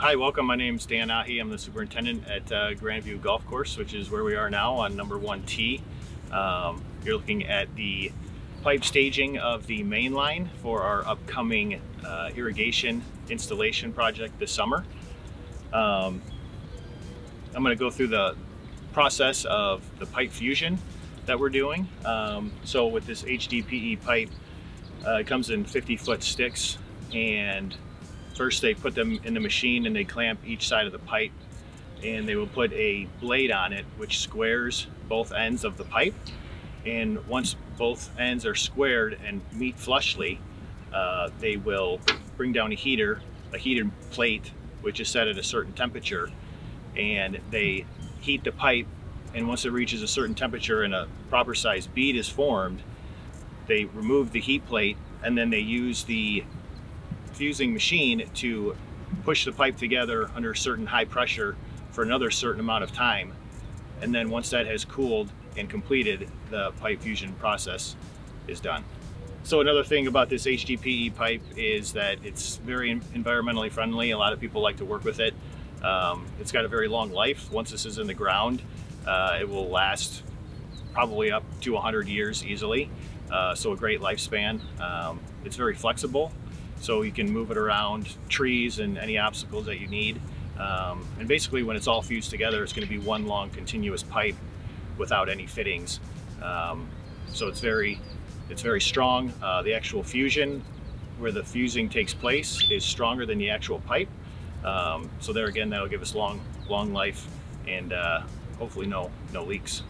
Hi, welcome. My name is Dan Ahee. I'm the superintendent at uh, Grandview Golf Course, which is where we are now on number one tee. Um, you're looking at the pipe staging of the main line for our upcoming uh, irrigation installation project this summer. Um, I'm going to go through the process of the pipe fusion that we're doing. Um, so with this HDPE pipe, uh, it comes in 50 foot sticks and First they put them in the machine and they clamp each side of the pipe and they will put a blade on it which squares both ends of the pipe. And once both ends are squared and meet flushly uh, they will bring down a heater a heated plate which is set at a certain temperature and they heat the pipe. And once it reaches a certain temperature and a proper size bead is formed they remove the heat plate and then they use the fusing machine to push the pipe together under certain high pressure for another certain amount of time. And then once that has cooled and completed, the pipe fusion process is done. So another thing about this HDPE pipe is that it's very environmentally friendly. A lot of people like to work with it. Um, it's got a very long life. Once this is in the ground, uh, it will last probably up to 100 years easily. Uh, so a great lifespan. Um, it's very flexible so you can move it around trees and any obstacles that you need. Um, and basically when it's all fused together, it's going to be one long continuous pipe without any fittings. Um, so it's very, it's very strong. Uh, the actual fusion where the fusing takes place is stronger than the actual pipe. Um, so there again, that'll give us long, long life and uh, hopefully no, no leaks.